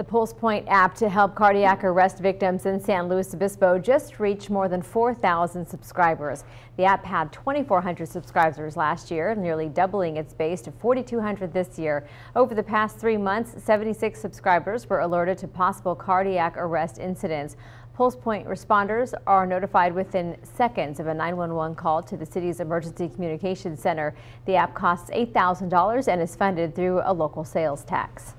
The PulsePoint app to help cardiac arrest victims in San Luis Obispo just reached more than 4,000 subscribers. The app had 2,400 subscribers last year, nearly doubling its base to 4,200 this year. Over the past three months, 76 subscribers were alerted to possible cardiac arrest incidents. PulsePoint responders are notified within seconds of a 911 call to the city's emergency communications center. The app costs $8,000 and is funded through a local sales tax.